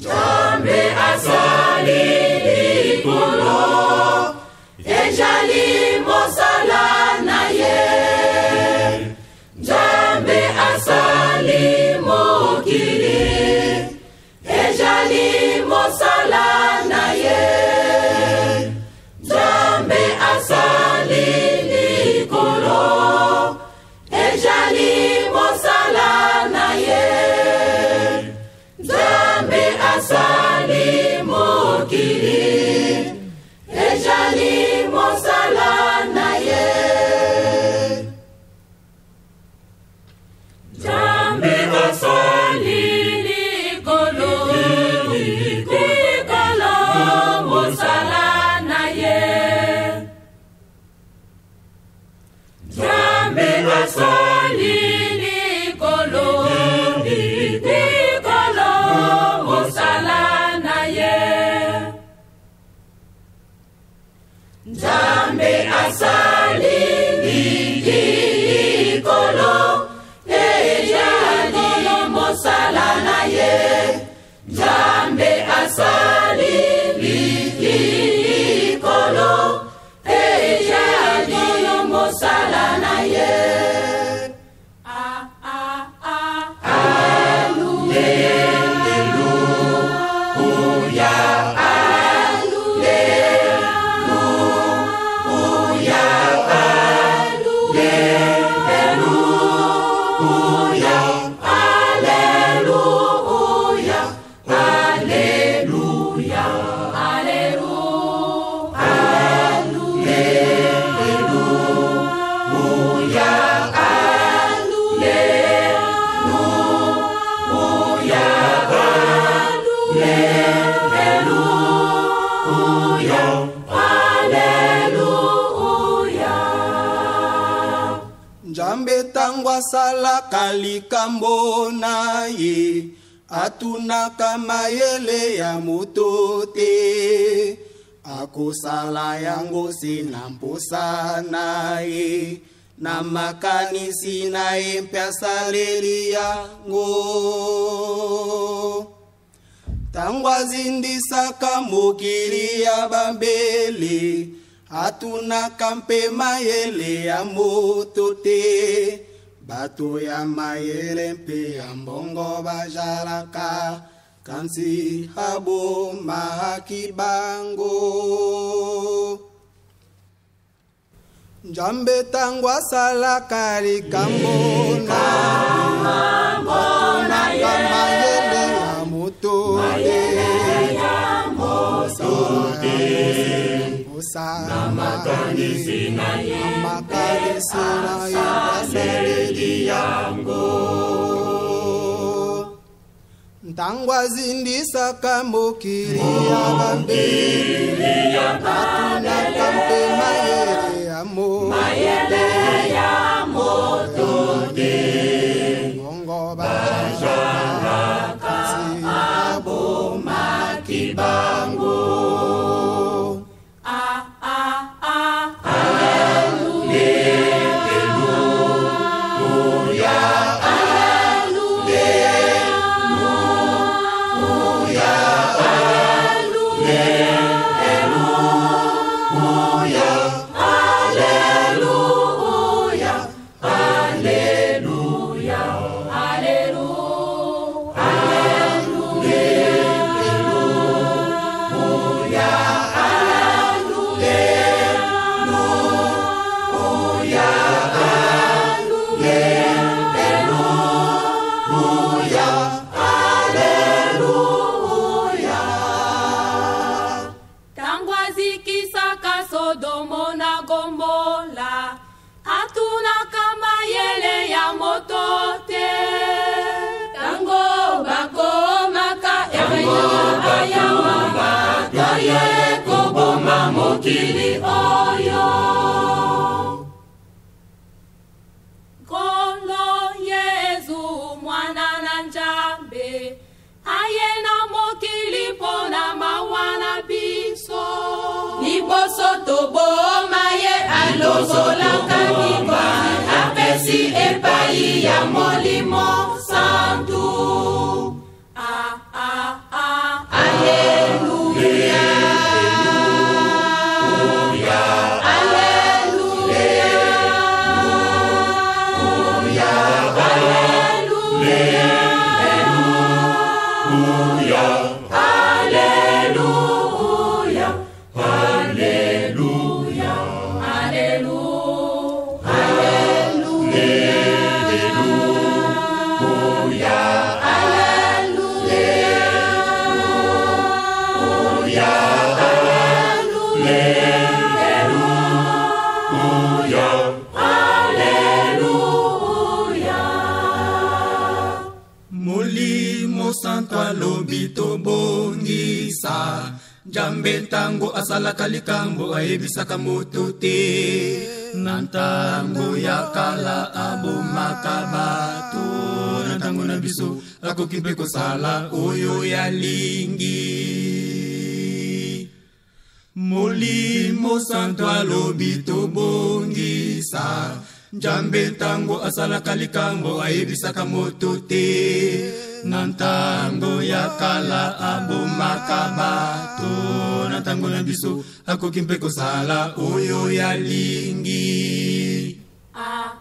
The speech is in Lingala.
Jambe asali likolo asalaka likambo na ye atunaka mayele ya moto te akosala yango se na mposa na ye na makanisi na ye mpe asaleli yango ntango azindisaka mokili ya bambele atunaka mpe mayele ya moto te bato ya mayele mpe ya mbongo bazalaka kasi abomaki bango nzambe ntango asalaka likambo na sa na makanisi na ye makanisi na ye aseleli yango ntango azindisaka mokili ya bambeli atunaka mpe mayele ya mo mayele ya moto te bongo bajangakansi abomaki bango modomo na gombola atunaka mayele ya moto te tango bakomaka ereyoayawa toye koboma mokili oyo nyonso toboma ye alongolaka mibwa apesi epai ya molimo balobi tobongisa jambe ntango asalaka likambo ayebisaka moto te na ntango ya kala abomaka bato na ntango na biso akoki mpe kosala oyo yalingi molimo santo alobi tobongisa njambe ntango asalaka likambo ayebisaka moto te na ntango ya kala abomaka bato na ntango na biso akoki mpe kosala oyo yalingi ah.